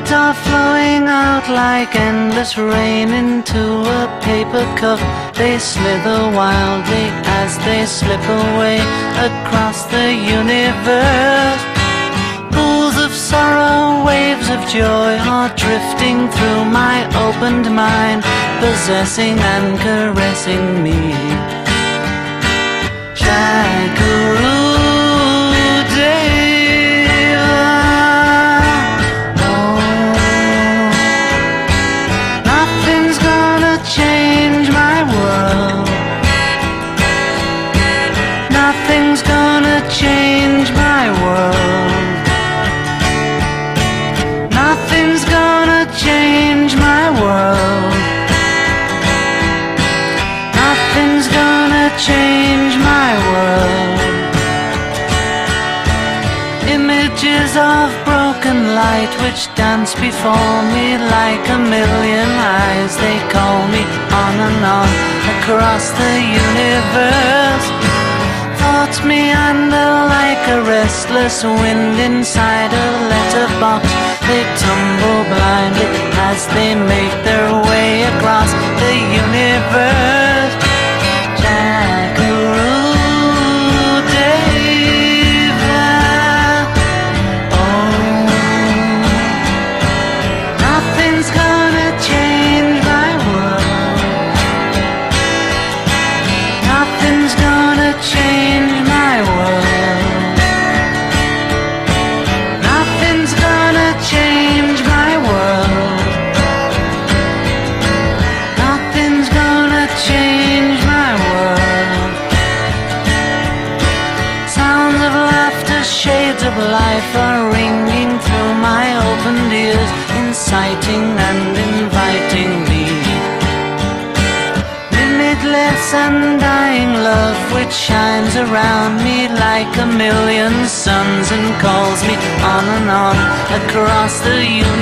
are flowing out like endless rain into a paper cup. They slither wildly as they slip away across the universe. Pools of sorrow, waves of joy are drifting through my opened mind, possessing and caressing me. Nothing's gonna change my world. Images of broken light which dance before me like a million eyes. They call me on and on across the universe. Thoughts meander like a restless wind inside a letterbox. They tumble blindly as they make their way across the universe. Shades of life are ringing through my opened ears, inciting and inviting me. Limitless undying love which shines around me like a million suns and calls me on and on across the universe.